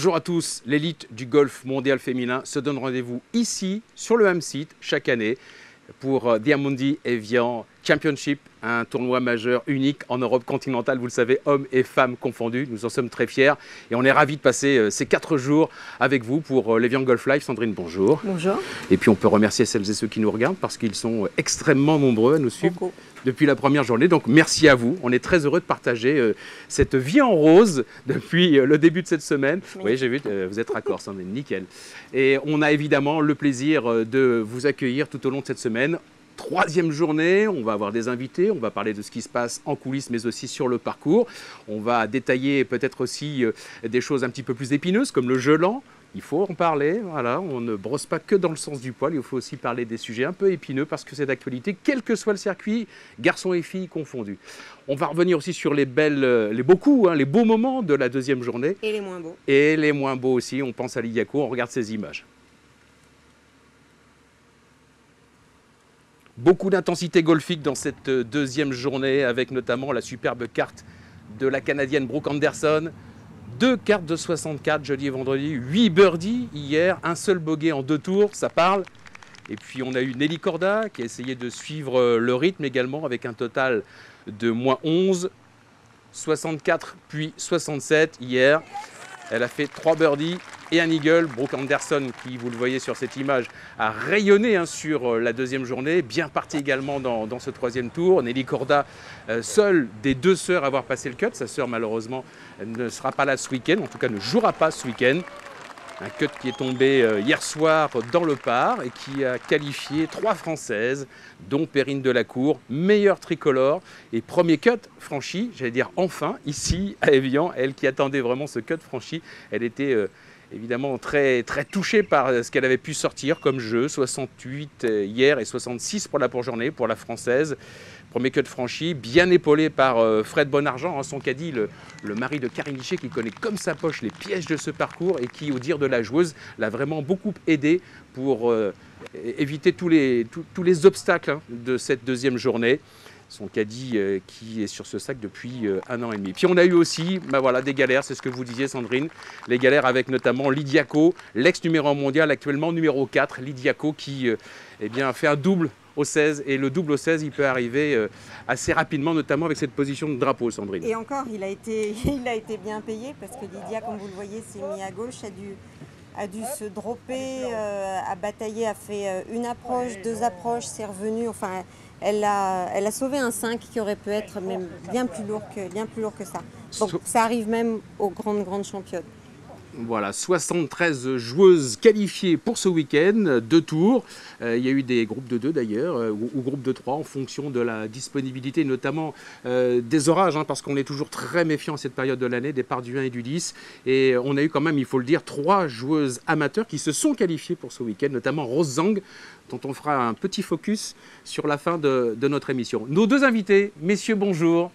Bonjour à tous, l'élite du golf mondial féminin se donne rendez-vous ici, sur le même site, chaque année, pour euh, Diamondi Evian Championship, un tournoi majeur unique en Europe continentale, vous le savez, hommes et femmes confondus. Nous en sommes très fiers et on est ravis de passer euh, ces quatre jours avec vous pour euh, l'Evian Golf Live. Sandrine, bonjour. Bonjour. Et puis on peut remercier celles et ceux qui nous regardent parce qu'ils sont extrêmement nombreux à nous suivre Beaucoup. depuis la première journée. Donc merci à vous. On est très heureux de partager euh, cette vie en rose depuis euh, le début de cette semaine. Oui. Oui, j'ai vu, euh, vous êtes raccord, Sandrine, nickel. Et on a évidemment le plaisir euh, de vous accueillir tout au long de cette semaine. Troisième journée, on va avoir des invités, on va parler de ce qui se passe en coulisses, mais aussi sur le parcours. On va détailler peut-être aussi euh, des choses un petit peu plus épineuses, comme le jeu lent. Il faut en parler, voilà, on ne brosse pas que dans le sens du poil, il faut aussi parler des sujets un peu épineux parce que c'est d'actualité, quel que soit le circuit, garçons et filles confondus. On va revenir aussi sur les belles, euh, les beaux coups, hein, les beaux moments de la deuxième journée Et les moins beaux. et les moins beaux aussi. On pense à Lidiaco, on regarde ces images. Beaucoup d'intensité golfique dans cette euh, deuxième journée, avec notamment la superbe carte de la Canadienne Brooke Anderson. Deux cartes de 64 jeudi et vendredi, 8 birdies hier, un seul bogey en deux tours, ça parle. Et puis on a eu Nelly Corda qui a essayé de suivre euh, le rythme également avec un total de moins 11, 64 puis 67 hier. Elle a fait trois birdies et un eagle. Brooke Anderson, qui, vous le voyez sur cette image, a rayonné hein, sur euh, la deuxième journée. Bien parti également dans, ce troisième tour. Nelly Corda, euh, seule des deux sœurs à avoir passé le cut. Sa sœur, malheureusement, ne sera pas là ce week-end. En tout cas, ne jouera pas ce week-end. Un cut qui est tombé euh, hier soir dans le par et qui a qualifié trois Françaises, dont Perrine Delacour, meilleure tricolore et premier cut franchi, j'allais dire enfin, ici à Evian. Elle qui attendait vraiment ce cut franchi, elle était euh, évidemment très, très touchée par euh, ce qu'elle avait pu sortir comme jeu. 68 euh, hier et 66 pour la journée pour la Française. Premier cut franchi, bien épaulé par euh, Fred Bonargent, hein, son caddie, le, le mari de Karine qui connaît comme sa poche les pièges de ce parcours et qui, au dire de la joueuse, l'a vraiment beaucoup aidé pour éviter tous les, tous- tous les obstacles hein, de cette deuxième journée. Son caddie euh, qui est sur ce sac depuis euh, un an et demi. Puis on a eu aussi bah voilà, des galères, c'est ce que vous disiez Sandrine, les galères avec notamment Lidiaco, l'ex numéro mondial, actuellement numéro 4, Lidiaco qui euh, eh bien, fait un double au 16 et le double au 16 il peut arriver assez rapidement notamment avec cette position de drapeau Sandrine. Et encore, il a été, il a été bien payé parce que Lydia, comme vous le voyez, s'est mis à gauche, a dû, a dû se dropper, a bataillé, a fait une approche, deux approches, c'est revenu. Enfin, elle a, elle a sauvé un 5 qui aurait pu être même bien plus lourd que, bien plus lourd que ça. Donc ça arrive même aux grandes, grandes championnes. Voilà, 73 joueuses qualifiées pour ce week-end, deux tours. Euh, il y a eu des groupes de deux d'ailleurs, euh, ou, ou groupes de trois en fonction de la disponibilité, notamment euh, des orages, hein, parce qu'on est toujours très méfiant à cette période de l'année, des parts du 1 et du 10. Et on a eu quand même, il faut le dire, trois joueuses amateurs qui se sont qualifiées pour ce week-end, notamment Rose Zhang, dont on fera un petit focus sur la fin de notre émission. Nos deux invités, messieurs, bonjour.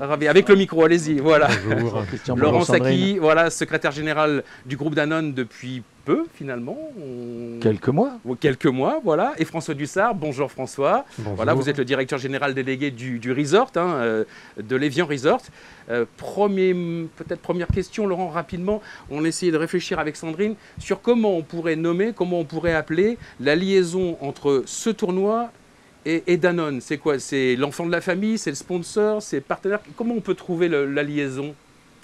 Avec le micro, allez-y, voilà. Bonjour, Christian. Laurent. Saki, voilà, secrétaire général du groupe Danone depuis peu, finalement. On- Quelques mois. quelques mois, voilà. Et François Dussard, bonjour François. Bonjour. Voilà, vous êtes le directeur général délégué du, du resort, hein, euh, de l'Evian Resort. Euh, premier, peut-être première question, Laurent, rapidement. On essayait de réfléchir avec Sandrine sur comment on pourrait nommer, comment on pourrait appeler la liaison entre ce tournoi et, et Danone. C'est quoi? C'est l'enfant de la famille? C'est le sponsor? C'est le partenaire? Comment on peut trouver le- la liaison?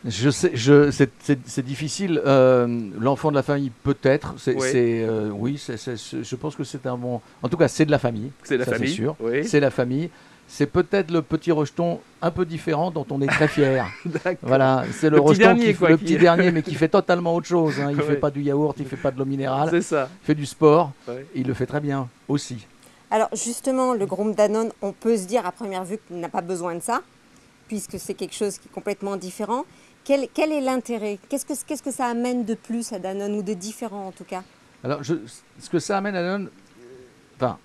Je sais, je, c'est, difficile. Euh, l'enfant de la famille, peut-être. C'est, euh, oui, c'est- je pense que c'est un bon. En tout cas, c'est de la famille. C'est la ça, famille C'est sûr. Oui. C'est la famille. C'est peut-être le petit rejeton un peu différent dont on est très fier. Voilà, c'est le, Le petit rejeton dernier, qui, quoi, le qui- petit dernier, mais qui fait totalement autre chose. hein. Il Ouais. fait pas du yaourt, il fait pas de l'eau minérale, C'est ça. il fait du sport. Ouais. Il le fait très bien aussi. Alors justement, le groupe Danone, on peut se dire à première vue qu'il n'a pas besoin de ça, puisque c'est quelque chose qui est complètement différent. Quel, est l'intérêt? Qu'est-ce que, ça amène de plus à Danone, ou de différent en tout cas? Alors, je- ce que ça amène à Danone, enfin,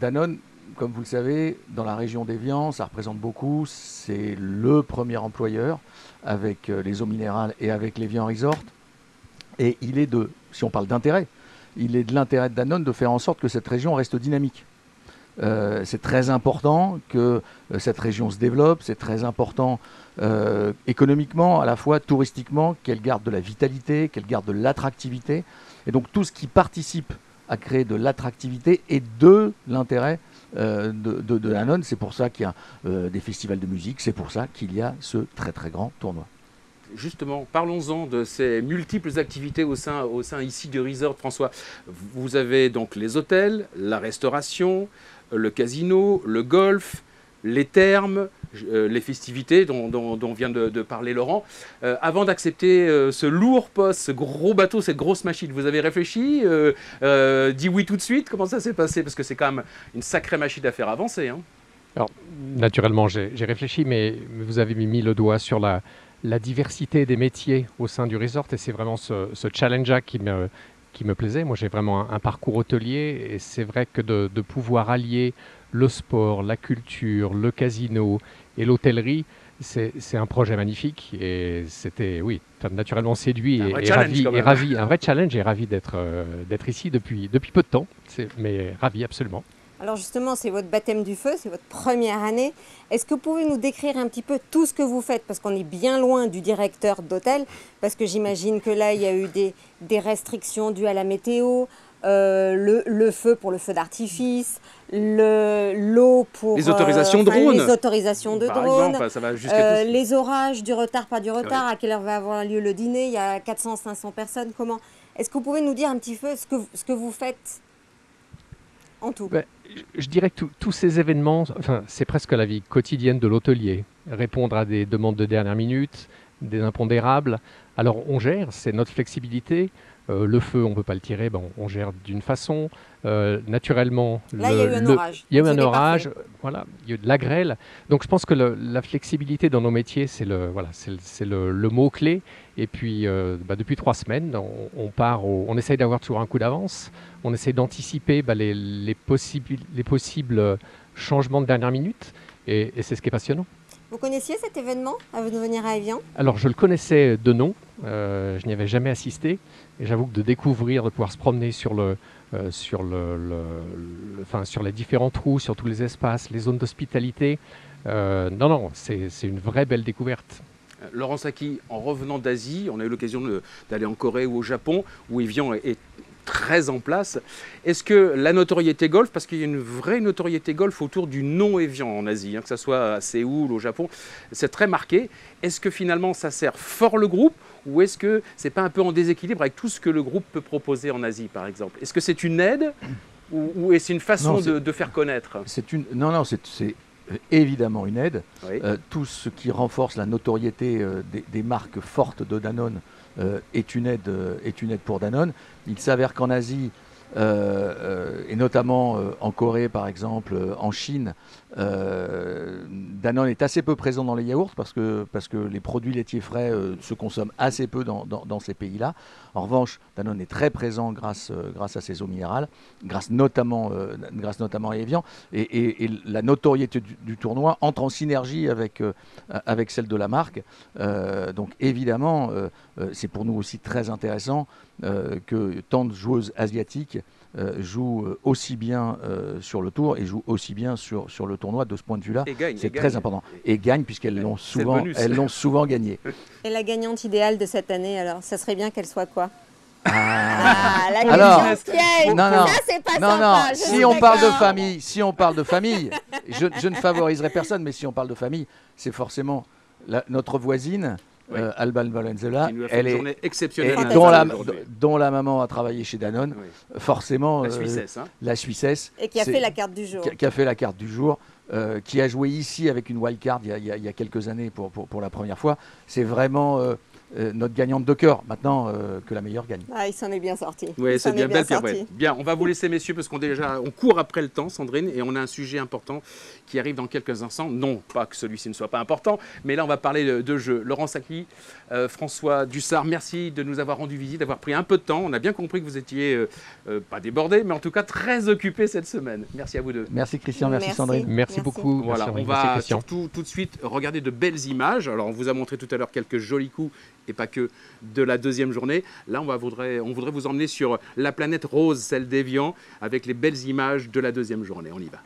Danone, comme vous le savez, dans la région d'Evian, ça représente beaucoup. C'est le premier employeur avec euh, les eaux minérales et avec l'Evian Resort. Et il est de, si on parle d'intérêt, il est de l'intérêt de Danone de faire en sorte que cette région reste dynamique. Euh, c'est très important que euh, cette région se développe, c'est très important euh, économiquement, à la fois touristiquement, qu'elle garde de la vitalité, qu'elle garde de l'attractivité. Et donc tout ce qui participe à créer de l'attractivité et de l'intérêt de, de, Danone. C'est pour ça qu'il y a des festivals de musique, c'est pour ça qu'il y a ce très très grand tournoi. Justement, parlons-en de ces multiples activités au sein, au ici du resort, François. Vous avez donc les hôtels, la restauration, le casino, le golf, les thermes, euh, les festivités dont, vient de, parler Laurent. Euh, avant d'accepter euh, ce lourd poste, ce gros bateau, cette grosse machine, vous avez réfléchi, dit oui tout de suite? Comment ça s'est passé? Parce que c'est quand même une sacrée machine à faire avancer. Hein. Alors, naturellement, j'ai réfléchi, mais vous avez mis le doigt sur la, la diversité des métiers au sein du resort et c'est vraiment ce, challenge-là qui me, qui me plaisait. Moi, j'ai vraiment un, parcours hôtelier et c'est vrai que de, pouvoir allier le sport, la culture, le casino et l'hôtellerie, c'est un projet magnifique et c'était, oui, naturellement séduit et, ravi, et, ravi, un vrai challenge et ravi d'être euh, d'être ici depuis, depuis peu de temps, mais ravi absolument. Alors justement, c'est votre baptême du feu, c'est votre première année. Est-ce que vous pouvez nous décrire un petit peu tout ce que vous faites? Parce qu'on est bien loin du directeur d'hôtel, parce que j'imagine que là, il y a eu des, restrictions dues à la météo, euh, le, feu pour le feu d'artifice, l'eau pour les autorisations de drones, les autorisations de drones, euh, les orages, du retard, pas du retard, à quelle heure va avoir lieu le dîner, il y a 400-500 personnes, comment? Est-ce que vous pouvez nous dire un petit peu ce que, ce que vous faites en tout? Ben, je dirais que tous ces événements, enfin, c'est presque la vie quotidienne de l'hôtelier. Répondre à des demandes de dernière minute, des impondérables. Alors on gère, c'est notre flexibilité. Euh, le feu, on ne peut pas le tirer, ben, on, gère d'une façon. Euh, naturellement, Là, il y a eu un orage. Il y a eu un orage, voilà, il y a eu de la grêle. Donc je pense que la flexibilité dans nos métiers, c'est le, voilà, c'est le, le mot-clé. Et puis, euh, bah, depuis trois semaines, on, part on essaye d'avoir toujours un coup d'avance. On essaye d'anticiper bah, les, les, possibles, les possibles changements de dernière minute. Et, et c'est ce qui est passionnant. Vous connaissiez cet événement avant de venir à Evian? Alors, je le connaissais de nom. Euh, je n'y avais jamais assisté. Et j'avoue que de découvrir, de pouvoir se promener sur, le, euh, sur, le, enfin, sur les différents trous, sur tous les espaces, les zones d'hospitalité, non, non, c'est une vraie belle découverte. Laurent Saki, en revenant d'Asie, on a eu l'occasion d'aller en Corée ou au Japon, où Evian est, très en place. Est-ce que la notoriété golf, parce qu'il y a une vraie notoriété golf autour du nom Evian en Asie, hein, que ce soit à Séoul, au Japon, c'est très marqué. Est-ce que finalement ça sert fort le groupe ou est-ce que c'est pas un peu en déséquilibre avec tout ce que le groupe peut proposer en Asie, par exemple? Est-ce que c'est une aide ou, est-ce une façon de, faire connaître? C'est une non non c'est évidemment une aide. Euh, tout ce qui renforce la notoriété euh, des, marques fortes de Danone euh, est, une aide, est une aide pour Danone. Il s'avère qu'en Asie, et notamment en Corée par exemple, en Chine, Danone est assez peu présent dans les yaourts parce que, parce que les produits laitiers frais se consomment assez peu dans, ces pays-là. En revanche, Danone est très présent grâce, euh, grâce à ses eaux minérales, grâce notamment, euh, grâce notamment à Evian. Et, la notoriété du, tournoi entre en synergie avec, euh, avec celle de la marque. donc évidemment, c'est pour nous aussi très intéressant que tant de joueuses asiatiques jouent aussi bien sur le tour et jouent aussi bien sur, sur le tournoi de ce point de vue-là. C'est très important. Et gagnent puisqu'elles l'ont souvent, elles l'ont souvent gagné. Et la gagnante idéale de cette année, alors, ça serait bien qu'elle soit quoi? Ah. ah, la Alors, non, non, pas non, non. Si on parle de famille, si on parle de famille, je, je, ne favoriserai personne, mais si on parle de famille, c'est forcément notre voisine. Euh, Alban Valenzuela, elle est exceptionnelle, dont, la, dont, la, maman a travaillé chez Danone, forcément la euh, Suissesse, hein. la Suissesse, et qui a fait la carte du jour, qui a, fait la carte du jour, euh, qui a joué ici avec une wildcard il, il, y a quelques années pour, pour, pour la première fois. C'est vraiment euh, notre gagnante de cœur. Maintenant, euh, que la meilleure gagne. Ah, il s'en est bien sorti. Oui, c'est bien, belle Bien, on va vous laisser, messieurs, parce qu'on déjà, on court après le temps, Sandrine, et on a un sujet important qui arrive dans quelques instants. Non, pas que celui-ci ne soit pas important, mais là, on va parler de, de jeu. Laurent Sacchi, euh, François Dussard, merci de nous avoir rendu visite, d'avoir pris un peu de temps. On a bien compris que vous étiez pas débordés, mais en tout cas très occupés cette semaine. Merci à vous deux. Merci Christian, merci, Sandrine. Merci, beaucoup. Voilà, on va surtout tout de suite regarder de belles images. Alors, on vous a montré tout à l'heure quelques jolis coups et pas que de la deuxième journée. Là, on, voudrait, on voudrait vous emmener sur la planète rose, celle d'Evian, avec les belles images de la deuxième journée. On y va.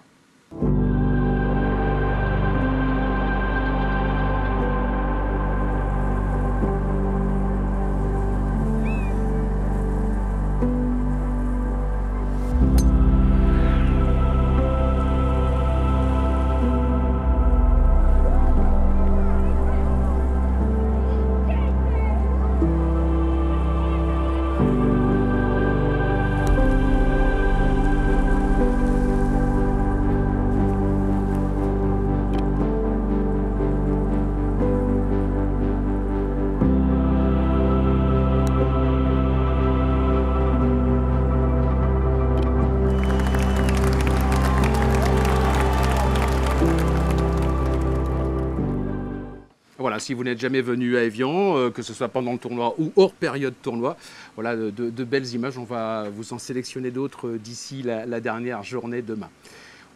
Vous n'êtes jamais venu à Evian, euh, que ce soit pendant le tournoi ou hors période tournoi, voilà de, belles images. On va vous en sélectionner d'autres euh, d'ici la, la dernière journée demain.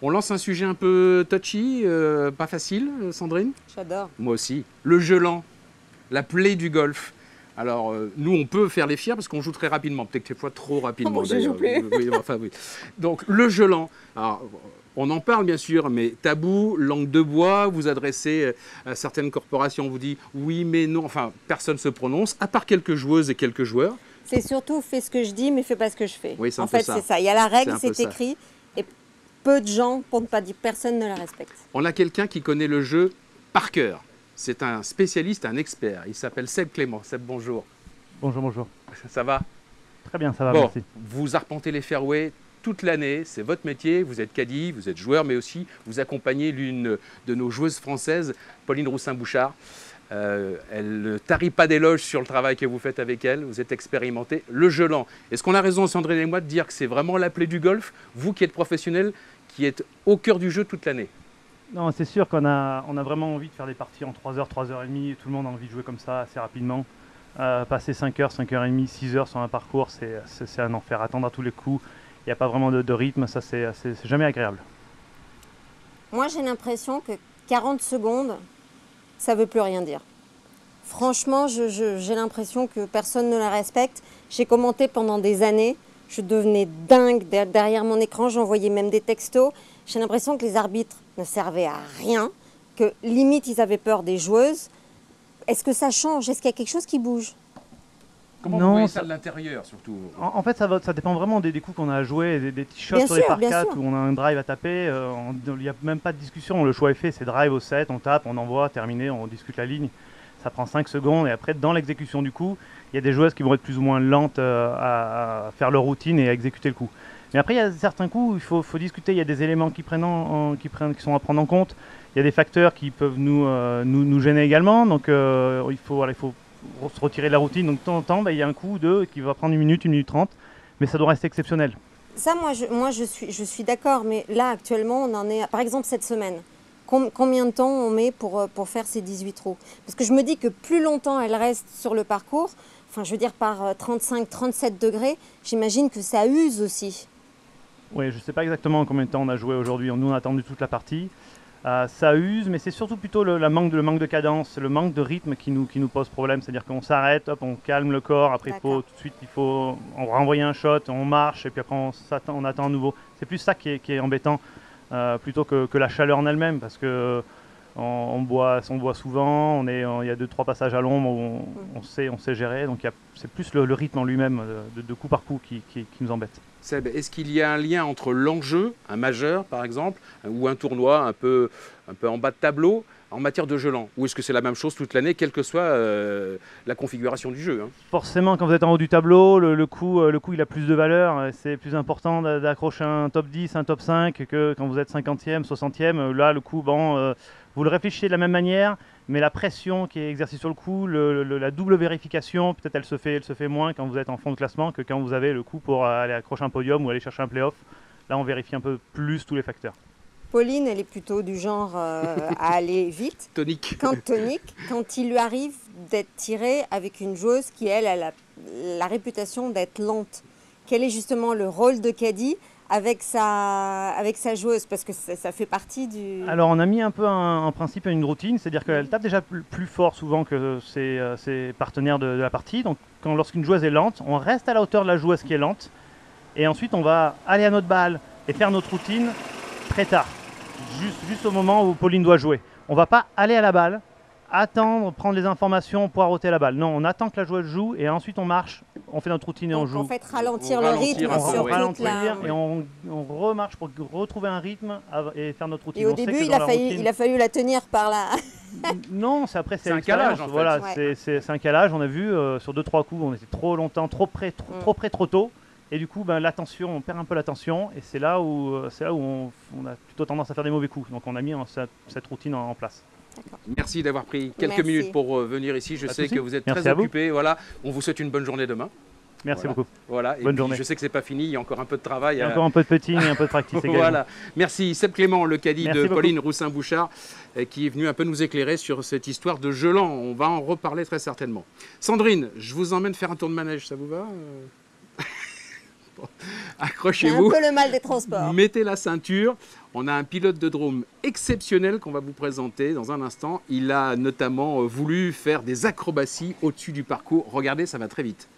On lance un sujet un peu touchy, euh, pas facile, Sandrine? J'adore. Moi aussi. Le gelant, la plaie du golf. Alors, euh, nous, on peut faire les fiers parce qu'on joue très rapidement, peut-être quelquefois trop rapidement. moi, je d'ailleurs. joue plus. Oui, enfin, oui. Donc, le gelant. Alors, on en parle bien sûr, mais tabou, langue de bois, vous adressez euh, à certaines corporations, on vous dit oui, mais non. Enfin, personne ne se prononce, à part quelques joueuses et quelques joueurs. C'est surtout fais ce que je dis, mais fais pas ce que je fais. Oui, c'est un en peu fait, ça. c'est ça. Il y a la règle, C'est ça. écrit, et peu de gens, pour ne pas dire personne, ne la respecte. On a quelqu'un qui connaît le jeu par cœur. C'est un spécialiste, un expert. Il s'appelle Seb Clément. Seb, bonjour. Bonjour, bonjour. Ça va? Très bien, ça va, Bon, merci. vous arpentez les fairways toute l'année, c'est votre métier, vous êtes caddie, vous êtes joueur, mais aussi vous accompagnez l'une de nos joueuses françaises, Pauline Roussin-Bouchard. Euh, elle ne tarit pas d'éloges sur le travail que vous faites avec elle, vous êtes expérimenté. Le gelant, est-ce qu'on a raison, Sandrine et moi, de dire que c'est vraiment la plaie du golf, vous qui êtes professionnel, qui êtes au cœur du jeu toute l'année? Non, c'est sûr qu'on a, vraiment envie de faire des parties en 3h, 3h30. Tout le monde a envie de jouer comme ça assez rapidement. Euh, passer 5h, 5h30, 6h sur un parcours, c'est, un enfer. Attendre à tous les coups, n'y a pas vraiment de, rythme, ça c'est, jamais agréable. Moi, j'ai l'impression que 40 secondes, ça veut plus rien dire. Franchement, j'ai l'impression que personne ne la respecte. J'ai commenté pendant des années. Je devenais dingue der- derrière mon écran. J'envoyais même des textos. J'ai l'impression que les arbitres ne servaient à rien, que limite ils avaient peur des joueuses. Est-ce que ça change? Est-ce qu'il y a quelque chose qui bouge? Comment Non, vous voyez ça- ça de l'intérieur, surtout? En, en fait, ça, va, ça dépend vraiment des, des coups qu'on a à jouer, des, des petits shots Bien sur les par bien 4 sûr. où on a un drive à taper. euh, Il n'y a même pas de discussion, le choix est fait, c'est drive au 7, on tape, on envoie, terminé, on discute la ligne. Ça prend 5 secondes et après, dans l'exécution du coup, il y a des joueuses qui vont être plus ou moins lentes euh, à, à faire leur routine et à exécuter le coup. Mais après, il y a certains coups où il faut, faut discuter, il y a des éléments qui, prennent en- en- qui, prennent, qui sont à prendre en compte. Il y a des facteurs qui peuvent nous, euh, nous, nous gêner également. Donc euh, il, faut, voilà, il faut se retirer de la routine. Donc de temps en temps, bah, il y a un coup ou deux qui va prendre une minute, une minute trente. Mais ça doit rester exceptionnel. Ça, moi, je, moi, je suis, je suis d'accord, mais là, actuellement, on en est, à- par exemple, cette semaine. Com- combien de temps on met pour, euh, pour faire ces 18 trous Parce que je me dis que plus longtemps elle reste sur le parcours, enfin, je veux dire, par euh, 35, 37 degrés, j'imagine que ça use aussi. Oui, je ne sais pas exactement combien de temps on a joué aujourd'hui. Nous, on a attendu toute la partie. Euh, ça use, mais c'est surtout plutôt le, la manque de, le manque de cadence, le manque de rythme qui nous, qui nous pose problème. C'est-à-dire qu'on s'arrête, hop, on calme le corps. Après, il faut tout de suite, il faut on renvoyer un shot, on marche, et puis après, on, on attend à nouveau. C'est plus ça qui est, qui est embêtant, euh, plutôt que, que la chaleur en elle-même, parce que on, boit, on boit souvent, il y a deux trois passages à l'ombre où on, sait, on sait gérer. Donc, c'est plus le, rythme en lui-même, euh, de, coup par coup, qui nous embête. Seb, est-ce qu'il y a un lien entre l'enjeu, un majeur par exemple, ou un tournoi un peu, un peu en bas de tableau, en matière de gelant Ou est-ce que c'est la même chose toute l'année, quelle que soit euh, la configuration du jeu hein Forcément, quand vous êtes en haut du tableau, le, euh, coup il a plus de valeur. euh, C'est plus important d'a- d'accrocher un top 10, un top 5 que quand vous êtes 50e, 60e. Euh, Là, le coup, bon, vous le réfléchissez de la même manière, mais la pression qui est exercée sur le coup, la double vérification, peut-être elle se, fait, elle se fait moins quand vous êtes en fond de classement que quand vous avez le coup pour aller accrocher un podium ou aller chercher un playoff. Là, on vérifie un peu plus tous les facteurs. Pauline, elle est plutôt du genre euh, à aller vite. Tonique. Quand tonique, quand il lui arrive d'être tiré avec une joueuse qui, elle, a la, la réputation d'être lente, quel est justement le rôle de Caddy avec sa, avec sa joueuse? Parce que ça, ça fait partie du... Alors on a mis un peu un, en principe une routine, c'est-à-dire qu'elle tape déjà plus, plus fort souvent que ses, euh, ses partenaires de, de la partie. Donc quand lorsqu'une joueuse est lente, on reste à la hauteur de la joueuse qui est lente, et ensuite on va aller à notre balle et faire notre routine très tard, juste, juste au moment où Pauline doit jouer. On va pas aller à la balle, attendre, prendre les informations, poireauter la balle. Non, on attend que la joueuse joue et ensuite on marche, on fait notre routine et on joue. en fait, ralentir On le rythme on sur ralentit la... et on, on remarche pour retrouver un rythme et faire notre routine. Et au On début, que il a, routine- il a fallu la tenir par la... non, c'est après c'est un calage, en fait. Voilà, Ouais. c'est- un calage. On a vu euh, sur deux trois coups, on était trop longtemps, trop près, trop, Mm. trop près, trop tôt. Et du coup, ben, l'attention, on perd un peu l'attention. Et c'est là où, euh, c'est là où on, on a plutôt tendance à faire des mauvais coups. Donc on a mis en- cette, cette routine en, en place. Merci d'avoir pris quelques Merci. minutes pour euh, venir ici. Je Pas sais que vous êtes Merci très occupé. Voilà, on vous souhaite une bonne journée demain. Merci Voilà. beaucoup. Voilà. Et Bonne puis, journée. Je sais que c'est pas fini, il y a encore un peu de travail. Il y a à- encore un peu de petting et un peu de practice également. Voilà. Merci Seb Clément, le caddie Merci de beaucoup. Pauline Roussin-Bouchard, euh, qui est venu un peu nous éclairer sur cette histoire de gelant. On va en reparler très certainement. Sandrine, je vous emmène faire un tour de manège, ça vous va Un Accrochez-vous. peu le mal des transports. Mettez la ceinture. On a un pilote de drone exceptionnel qu'on va vous présenter dans un instant. Il a notamment euh, voulu faire des acrobaties au-dessus du parcours. Regardez, ça va très vite.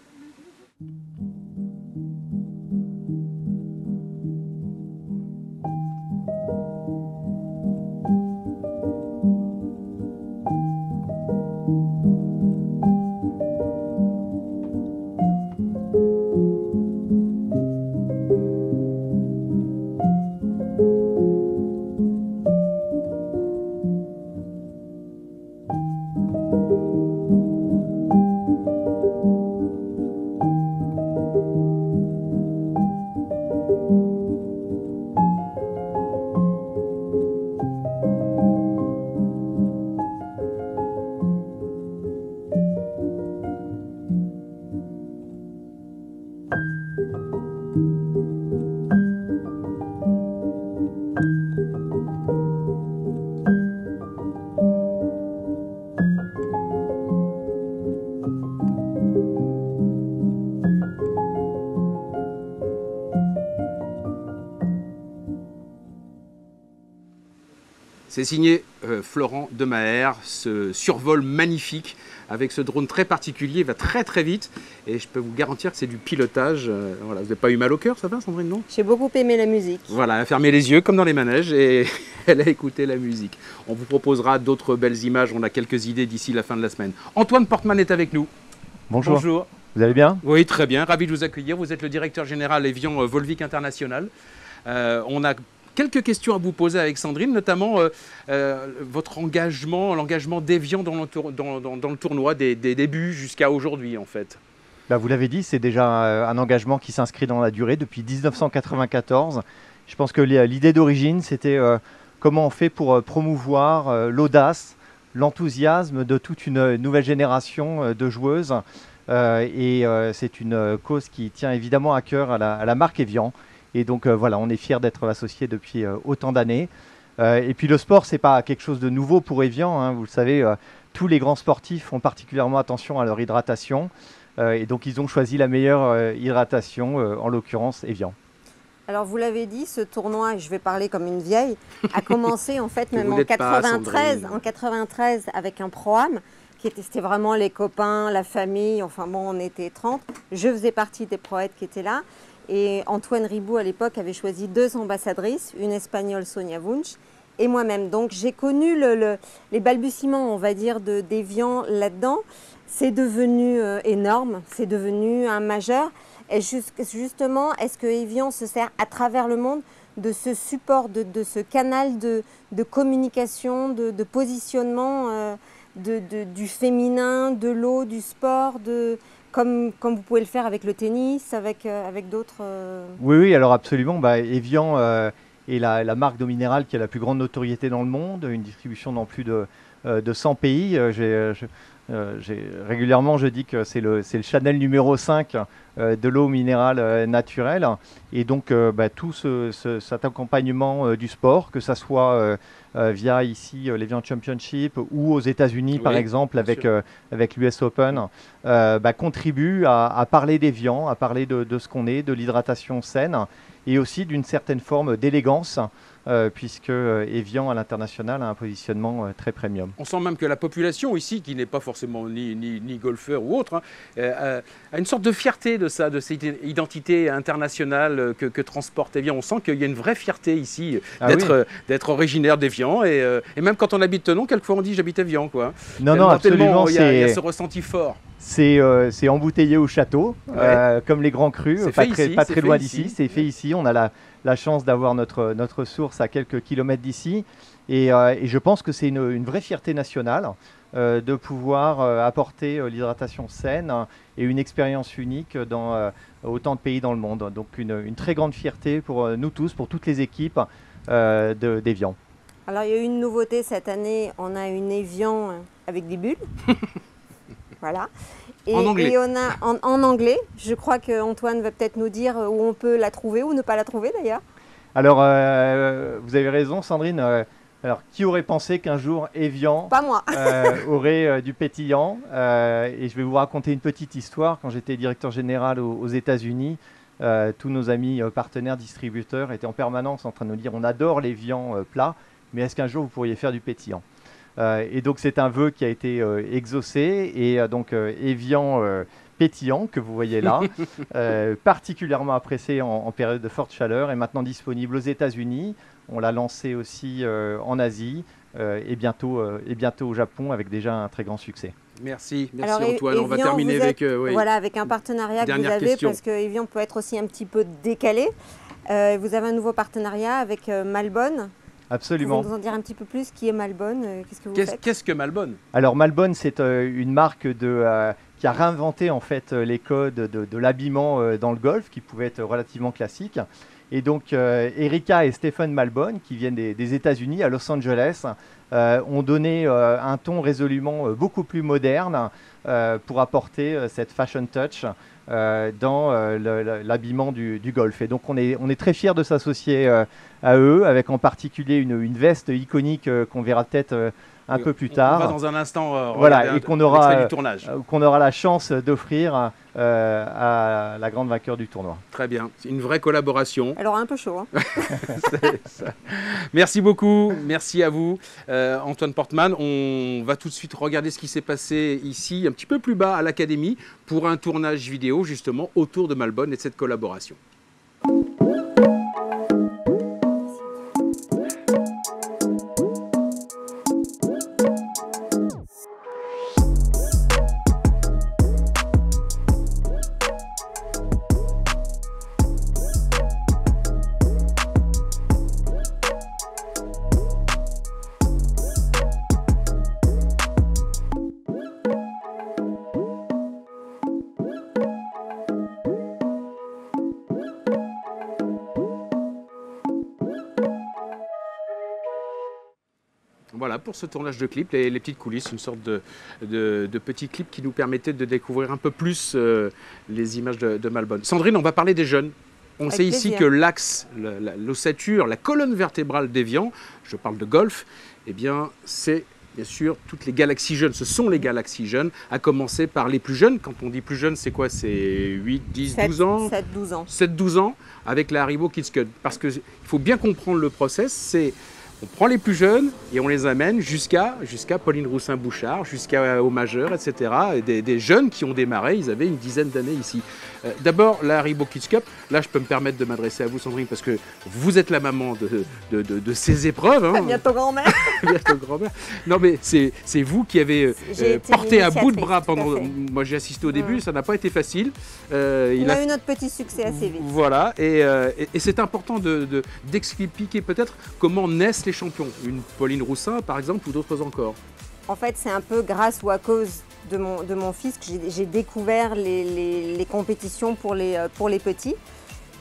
C'est signé euh, Florent Demaher, ce survol magnifique avec ce drone très particulier, il va très très vite et je peux vous garantir que c'est du pilotage. euh, voilà, vous n'avez pas eu mal au cœur, ça va Sandrine, non? J'ai beaucoup aimé la musique. Voilà, elle a fermé les yeux comme dans les manèges et elle a écouté la musique. On vous proposera d'autres belles images, on a quelques idées d'ici la fin de la semaine. Antoine Portman est avec nous. Bonjour. Bonjour. Vous allez bien? Oui, très bien, ravi de vous accueillir. Vous êtes le directeur général Evian euh, Volvic International. Euh, on a quelques questions à vous poser avec Sandrine, notamment euh, euh, votre engagement, l'engagement d'Evian dans, le tournoi des, débuts jusqu'à aujourd'hui en fait. Bah, Vous l'avez dit, c'est déjà euh, un engagement qui s'inscrit dans la durée depuis 1994. Je pense que l'i- l'idée d'origine, c'était comment on fait pour promouvoir l'audace, l'enthousiasme de toute une nouvelle génération de joueuses. Et c'est une cause qui tient évidemment à cœur à la, à la marque Evian. Et donc euh, voilà, on est fiers d'être associés depuis euh, autant d'années. Euh, et puis le sport, c'est pas quelque chose de nouveau pour Evian. hein. Vous le savez, euh, tous les grands sportifs font particulièrement attention à leur hydratation. Euh, et donc ils ont choisi la meilleure euh, hydratation, euh, en l'occurrence Evian. Alors vous l'avez dit, ce tournoi, et je vais parler comme une vieille, a commencé en fait même en n'êtes pas, 93, Sandrine. en 93 avec un programme qui était c'était vraiment les copains, la famille, enfin bon, on était 30. Je faisais partie des proètes qui étaient là. Et Antoine Ribou, à l'époque, avait choisi deux ambassadrices, une espagnole, Sonia Wunsch, et moi-même. Donc j'ai connu le- le- les balbutiements, on va dire, de d'Evian là-dedans. C'est devenu euh, énorme, c'est devenu un majeur. Et jus- justement, est-ce que Evian se sert à travers le monde de ce support, de, ce canal de, communication, de, positionnement euh, du féminin, de l'eau, du sport, de, comme, comme vous pouvez le faire avec le tennis, avec, euh, avec d'autres... euh, Oui, oui, alors absolument. Bah, Evian euh, est la, marque d'eau minérale qui a la plus grande notoriété dans le monde, une distribution dans plus de, de 100 pays. Euh, régulièrement, je dis que c'est le, le Chanel numéro 5 euh, de l'eau minérale euh, naturelle. Et donc, bah, tout ce- ce- cet accompagnement du sport, que ça soit via ici euh, l'Evian Championship ou aux États-Unis, par exemple, avec, l'US Open, bah, contribue à, à parler d'Evian, à parler de, de ce qu'on est, de l'hydratation saine et aussi d'une certaine forme d'élégance, euh, puisque euh, Evian à l'international a un positionnement euh, très premium. On sent même que la population ici, qui n'est pas forcément ni, ni, ni golfeur ou autre, hein, euh, a une sorte de fierté de ça, de cette identité internationale que, que transporte Evian. On sent qu'il y a une vraie fierté ici Ah d'être oui. d'être originaire d'Evian. Et, et même quand on habite Tenon, quelquefois on dit j'habite Evian. Quoi. Non, non, Tellement- absolument, Il y, a- il y a c'est- ce ressenti fort. c'est euh, embouteillé au château, euh, comme les grands crus, pas fait très, ici, pas très loin ici. d'ici, c'est fait ici. On a la, la chance d'avoir notre, notre source à quelques kilomètres d'ici. Et, euh, et je pense que c'est une, une vraie fierté nationale euh, de pouvoir euh, apporter l'hydratation saine et une expérience unique dans autant de pays dans le monde. Donc une, une très grande fierté pour nous tous, pour toutes les équipes de- d'Evian. Alors il y a eu une nouveauté cette année, on a une Evian avec des bulles. Voilà. Et, En anglais. et on a en, en anglais. Je crois que Antoine va peut-être nous dire où on peut la trouver ou ne pas la trouver d'ailleurs. Alors, euh, vous avez raison, Sandrine. euh, alors, qui aurait pensé qu'un jour Evian Pas moi. euh, aurait euh, du pétillant euh, Et je vais vous raconter une petite histoire. Quand j'étais directeur général aux, aux États-Unis, euh, tous nos amis euh, partenaires distributeurs étaient en permanence en train de nous dire on adore les viands euh, plats, mais est-ce qu'un jour vous pourriez faire du pétillant? Et donc, c'est un vœu qui a été euh, exaucé. Et euh, donc, euh, Evian euh, pétillant, que vous voyez là, euh, particulièrement apprécié en, en période de forte chaleur, est maintenant disponible aux États-Unis. On l'a lancé aussi euh, en Asie euh, et, bientôt, euh, et bientôt au Japon avec déjà un très grand succès. Merci, merci Alors, Antoine. On va Evian, terminer vous avec. êtes- euh, oui. Voilà, avec un partenariat que vous Dernière avez, question. parce que Evian peut être aussi un petit peu décalé. Euh, vous avez un nouveau partenariat avec euh, Malbonne. Absolument. Pouvez-vous nous en dire un petit peu plus Qui est Malbonne Euh, Qu'est-ce que vous Qu'est-ce faites qu'est-ce que Malbonne? Alors Malbonne, c'est euh, une marque de, euh, qui a réinventé en fait les codes de, de l'habillement euh, dans le golf, qui pouvaient être relativement classiques. Et donc euh, Erika et Stephen Malbonne, qui viennent des, des États-Unis à Los Angeles, euh, ont donné euh, un ton résolument beaucoup plus moderne euh, pour apporter euh, cette fashion touch euh, dans euh, le- le- l'habillement du, golf. Et donc on est, très fiers de s'associer euh, à eux, avec en particulier une, une veste iconique qu'on verra peut-être un Oui, peu plus on- tard. On va dans un instant. euh, Voilà, regarder et qu'on aura, euh, qu'on aura la chance d'offrir euh, à la grande vainqueur du tournoi. Très bien. C'est une vraie collaboration. Alors un peu chaud. hein. Ça. Merci beaucoup, merci à vous, Euh, Antoine Portman. On va tout de suite regarder ce qui s'est passé ici, un petit peu plus bas à l'Académie, pour un tournage vidéo justement autour de Malbonne et de cette collaboration. Pour ce tournage de clip, les, les petites coulisses, une sorte de, de, de petit clip qui nous permettait de découvrir un peu plus euh, les images de, de Malbonne. Sandrine, on va parler des jeunes. On Avec sait ici que l'axe, l'ossature, la colonne vertébrale d'Evian, je parle de golf, eh bien c'est bien sûr toutes les galaxies jeunes. Ce sont les galaxies jeunes, à commencer par les plus jeunes. Quand on dit plus jeunes, c'est quoi? C'est 8, 10, 12 ans? 7, 12 ans. 7-12 ans avec la Haribo Kids Cut. Parce qu'il faut bien comprendre le process, c'est on prend les plus jeunes et on les amène jusqu'à jusqu'à Pauline Roussin-Bouchard, jusqu'aux majeurs, etc. Et des, des jeunes qui ont démarré, ils avaient une dizaine d'années ici. Euh, D'abord, la Haribo Kids Cup, là je peux me permettre de m'adresser à vous Sandrine, parce que vous êtes la maman de, de, de- de ces épreuves. hein. Bientôt grand-mère. Bientôt grand-mère. Non mais c'est vous qui avez euh, euh, porté à bout de bras pendant... Moi j'ai assisté au début, ça n'a pas été facile. Euh, On il a, a eu notre petit succès assez vite. voilà, et, et- et c'est important de- de- d'expliquer peut-être comment naissent les champions. Une Pauline Roussin, par exemple, ou d'autres encore? En fait, c'est un peu grâce ou à cause de mon, de mon fils que j'ai- découvert les, les- les compétitions pour les, euh, pour les petits.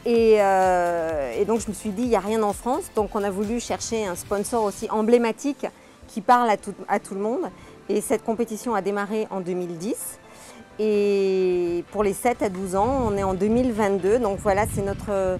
Et, euh, et donc, je me suis dit, il n'y a rien en France. Donc, on a voulu chercher un sponsor aussi emblématique qui parle à tout, à tout le monde. Et cette compétition a démarré en 2010. Et pour les 7 à 12 ans, on est en 2022. Donc voilà, c'est notre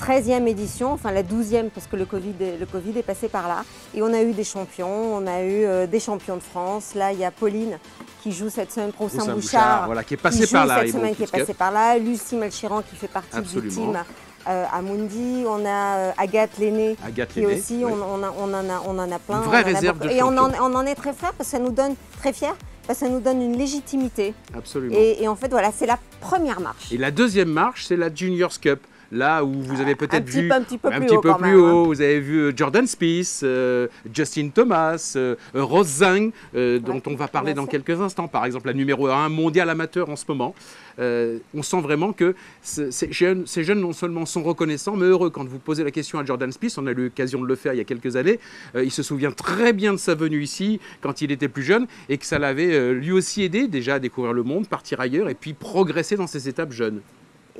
13e édition, enfin la 12e parce que le Covid, est, le Covid est passé par là. Et on a eu des champions, on a eu euh, des champions de France. Là, il y a Pauline qui joue cette semaine pour Roussin Saint-Bouchard. voilà, qui est qui passé joue par la cette semaine qui est passée par là. Lucie Malchiran qui fait partie Absolument. du team euh, Amundi. On a euh, Agathe Lenné Agathe qui aussi, oui. on, on a- on en a, on en a plein. Une vraie on en a réserve de Et on en, champions. on en est très fiers parce que ça nous donne, très fiers, parce que ça nous donne une légitimité. Absolument. Et, et en fait, voilà, c'est la première marche. Et la deuxième marche, c'est la Juniors Cup. Là où vous avez peut-être vu peu, un petit peu un plus petit haut peu plus haut, vous avez vu euh, Jordan Spieth, euh, Justin Thomas, euh, Rose Zhang, euh, dont Ouais, on va parler dans quelques instants, par exemple la numéro 1 mondial amateur en ce moment. On sent vraiment que ce- ces jeunes, ces jeunes non seulement sont reconnaissants, mais heureux. Quand vous posez la question à Jordan Spieth, on a eu l'occasion de le faire il y a quelques années, il se souvient très bien de sa venue ici quand il était plus jeune et que ça l'avait lui aussi aidé déjà à découvrir le monde, partir ailleurs et puis progresser dans ses étapes jeunes.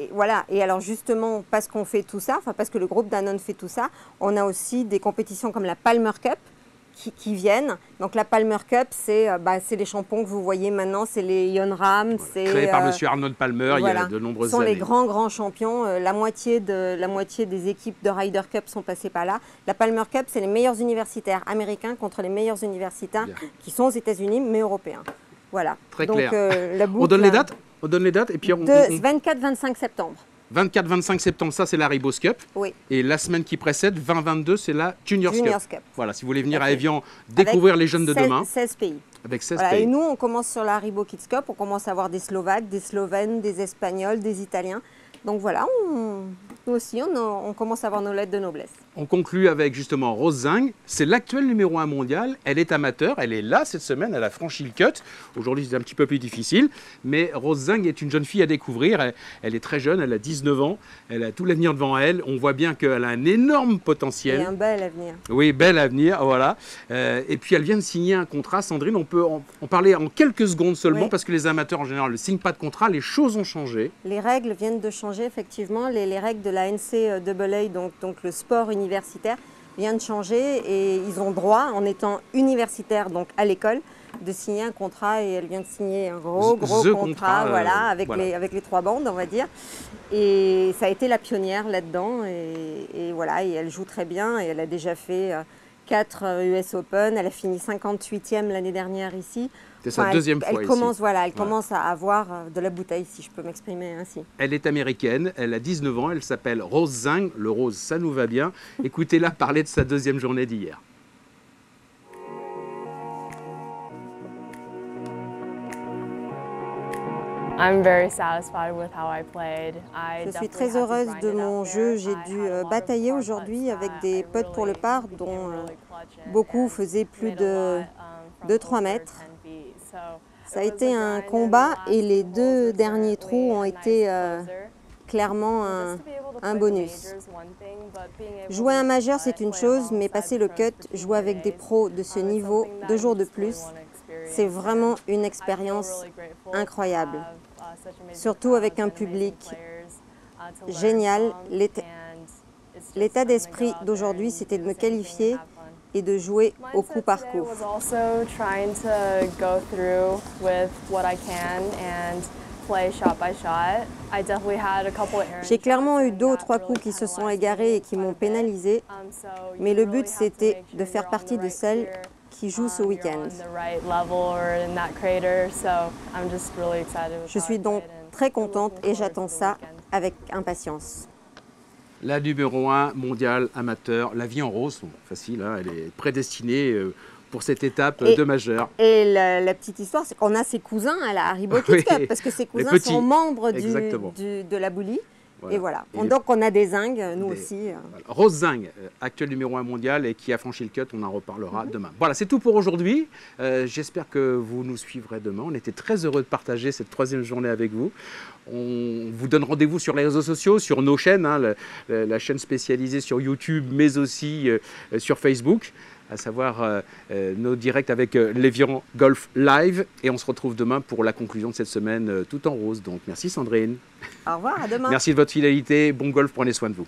Et voilà. Et alors justement, parce qu'on fait tout ça, enfin parce que le groupe Danone fait tout ça, on a aussi des compétitions comme la Palmer Cup, qui, qui viennent. Donc la Palmer Cup, c'est euh, bah, c'est les champions que vous voyez maintenant, c'est les Ion Ram, c'est Créé par euh, Monsieur Arnold Palmer il y voilà. a de Ce nombreuses sont années. les grands grands champions. Euh, la moitié de la moitié des équipes de Ryder Cup sont passées par là. La Palmer Cup, c'est les meilleurs universitaires américains contre les meilleurs universitaires Bien. qui sont aux États-Unis mais européens. Voilà. Très Donc clair. euh, la On donne les dates? On donne les dates et puis on, De on- 24-25 septembre. 24-25 septembre, ça c'est la Ribos Cup. Oui. Et la semaine qui précède, 20-22, c'est la Juniors, Juniors Cup. Cup. Voilà, si vous voulez venir à. Evian découvrir les jeunes de 16 demain, 16 pays. avec 16 Voilà, et pays. nous, on commence sur la Haribo Kids Cup, on commence à avoir des Slovaques, des Slovènes, des Espagnols, des Italiens. Donc voilà, on- nous aussi, on, on commence à avoir nos lettres de noblesse. On conclut avec justement Rose Zing. C'est l'actuel numéro 1 mondial. Elle est amateur. Elle est là cette semaine. Elle a franchi le cut. Aujourd'hui, c'est un petit peu plus difficile. Mais Rose Zing est une jeune fille à découvrir. Elle, elle est très jeune. Elle a 19 ans. Elle a tout l'avenir devant elle. On voit bien qu'elle a un énorme Et potentiel. un bel avenir. Oui, bel avenir, voilà. Euh, et puis elle vient de signer un contrat, Sandrine, on peut en, en parler en quelques secondes seulement, Oui. parce que les amateurs en général ne signent pas de contrat, les choses ont changé. Les règles viennent de changer, effectivement. Les, les règles de la NCAA, donc, donc le sport universitaire, viennent de changer et ils ont droit, en étant universitaire, donc à l'école, de signer un contrat et elle vient de signer un gros, gros contrat, contrat, euh, voilà, avec, voilà. Les, avec les trois bandes, on va dire. Et ça a été la pionnière là-dedans et, et voilà, et elle joue très bien et elle a déjà fait 4 US Open, elle a fini 58e l'année dernière ici. C'est sa Enfin, elle- deuxième elle fois commence, ici. Voilà, elle commence à avoir euh, de la bouteille, si je peux m'exprimer ainsi. Elle est américaine, elle a 19 ans, elle s'appelle Rose Zing. Le rose, ça nous va bien. Écoutez-la parler de sa deuxième journée d'hier. Je suis très heureuse de mon jeu. J'ai dû euh, batailler aujourd'hui avec that des I putts pour le par, dont euh, beaucoup faisaient plus de lot, um, from 2-3 over mètres. 10 feet. So Ça a été un combat et les deux derniers trous ont été euh, clairement un, bonus. Jouer un majeur, c'est une chose, mais passer le cut, jouer avec des pros de ce um, it's niveau deux jours de plus. C'est vraiment une expérience incroyable. Surtout avec un public génial. L'état- d'esprit d'aujourd'hui, c'était de me qualifier et de jouer au coup par coup. J'ai clairement eu deux ou trois coups qui se sont égarés et qui m'ont pénalisé, Um, mais le but c'était de faire partie de celles qui jouent ce you're week-end. Je suis donc très contente et j'attends ça avec impatience. La numéro 1 mondiale amateur, la vie en rose, bon, facile, hein, elle est prédestinée euh, pour cette étape euh, Et- de majeur. Et la, la petite histoire, c'est qu'on a ses cousins à la Haribo Kids Oui, Cup, parce que ses cousins sont membres du, exactement. du- de la boulie. Voilà. Et voilà. Et donc on a des zingues, nous Des- aussi. euh. Voilà. Rose Zing, euh, actuel numéro 1 mondial et qui a franchi le cut, on en reparlera Mhm. demain. Voilà, c'est tout pour aujourd'hui. Euh, J'espère que vous nous suivrez demain. On était très heureux de partager cette troisième journée avec vous. On vous donne rendez-vous sur les réseaux sociaux, sur nos chaînes, hein, la, chaîne spécialisée sur YouTube, mais aussi euh, sur Facebook, à savoir euh, euh, nos directs avec euh, Lévian Golf Live. Et on se retrouve demain pour la conclusion de cette semaine tout en rose. Donc merci Sandrine. Au revoir, à demain. Merci de votre fidélité. Bon golf, prenez soin de vous.